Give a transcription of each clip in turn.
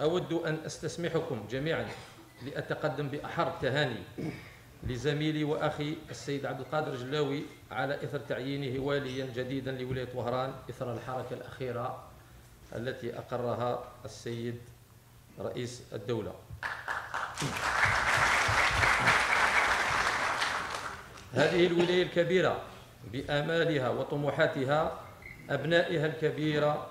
أود أن أستسمحكم جميعا لأتقدم بأحر التهاني لزميلي وأخي السيد عبد القادر جلاوي على إثر تعيينه واليا جديدا لولاية وهران إثر الحركة الأخيرة التي أقرها السيد رئيس الدولة. هذه الولاية الكبيرة بآمالها وطموحاتها أبنائها الكبيرة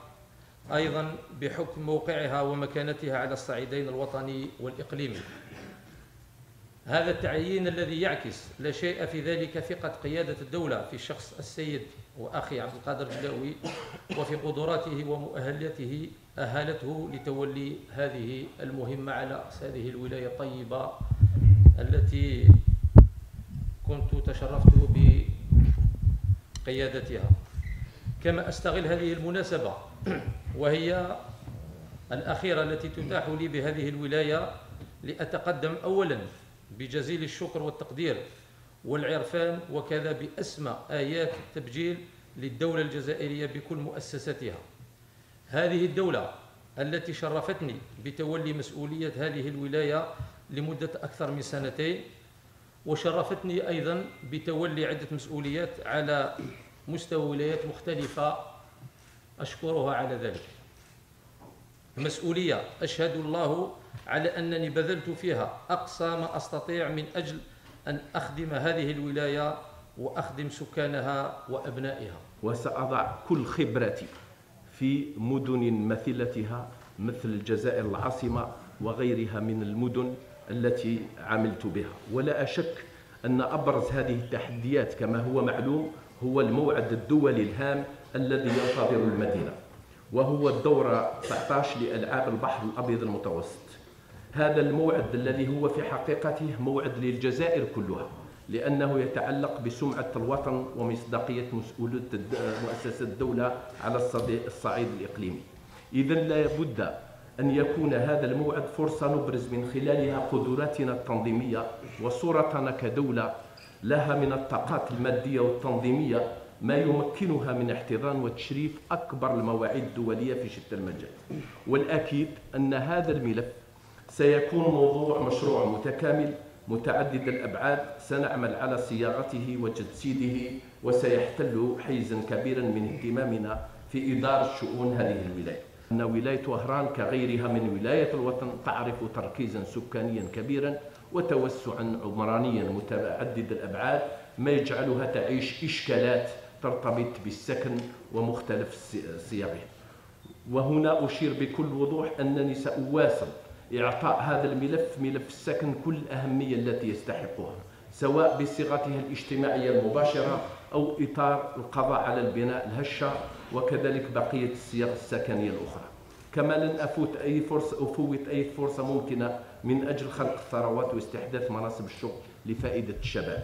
أيضا بحكم موقعها ومكانتها على الصعيدين الوطني والإقليمي. هذا التعيين الذي يعكس لا شيء في ذلك ثقة قيادة الدولة في شخص السيد وأخي عبد القادر الجلاوي وفي قدراته ومؤهلته أهلته لتولي هذه المهمة على رأس هذه الولاية الطيبة التي كنت تشرفت بقيادتها. كما أستغل هذه المناسبة وهي الأخيرة التي تتاح لي بهذه الولاية لأتقدم أولا بجزيل الشكر والتقدير والعرفان وكذا بأسمى آيات التبجيل للدولة الجزائرية بكل مؤسساتها. هذه الدولة التي شرفتني بتولي مسؤولية هذه الولاية لمدة أكثر من سنتين وشرفتني أيضا بتولي عدة مسؤوليات على مستوى ولايات مختلفة أشكرها على ذلك. مسؤولية أشهد الله على أنني بذلت فيها أقصى ما أستطيع من أجل أن أخدم هذه الولاية وأخدم سكانها وأبنائها. وسأضع كل خبرتي في مدن مثلتها مثل الجزائر العاصمة وغيرها من المدن التي عملت بها. ولا أشك أن أبرز هذه التحديات كما هو معلوم هو الموعد الدولي الهام الذي ينتظر المدينة وهو الدورة 19 لألعاب البحر الأبيض المتوسط. هذا الموعد الذي هو في حقيقته موعد للجزائر كلها لأنه يتعلق بسمعة الوطن ومصداقية مسؤولية مؤسسة الدولة على الصعيد الإقليمي. إذا لا بد أن يكون هذا الموعد فرصة نبرز من خلالها قدراتنا التنظيمية وصورتنا كدولة لها من الطاقات المادية والتنظيمية ما يمكنها من احتضان وتشريف أكبر المواعيد الدولية في شتى المجال. والأكيد أن هذا الملف سيكون موضوع مشروع متكامل متعدد الأبعاد سنعمل على صياغته وتجسيده وسيحتل حيزا كبيرا من اهتمامنا في إدارة شؤون هذه الولاية. أن ولاية وهران كغيرها من ولاية الوطن تعرف تركيزا سكانيا كبيرا وتوسعا عمرانيا متعدد الأبعاد ما يجعلها تعيش إشكالات ترتبط بالسكن ومختلف صياغه. وهنا أشير بكل وضوح أنني سأواصل إعطاء هذا الملف ملف السكن كل الأهمية التي يستحقها. سواء بصيغته الاجتماعية المباشرة أو إطار القضاء على البناء الهشة وكذلك بقية الصيغ السكنية الأخرى. كما لن أفوت أي فرصة أفوت أي فرصة ممكنة من أجل خلق الثروات واستحداث مناصب الشغل لفائدة الشباب.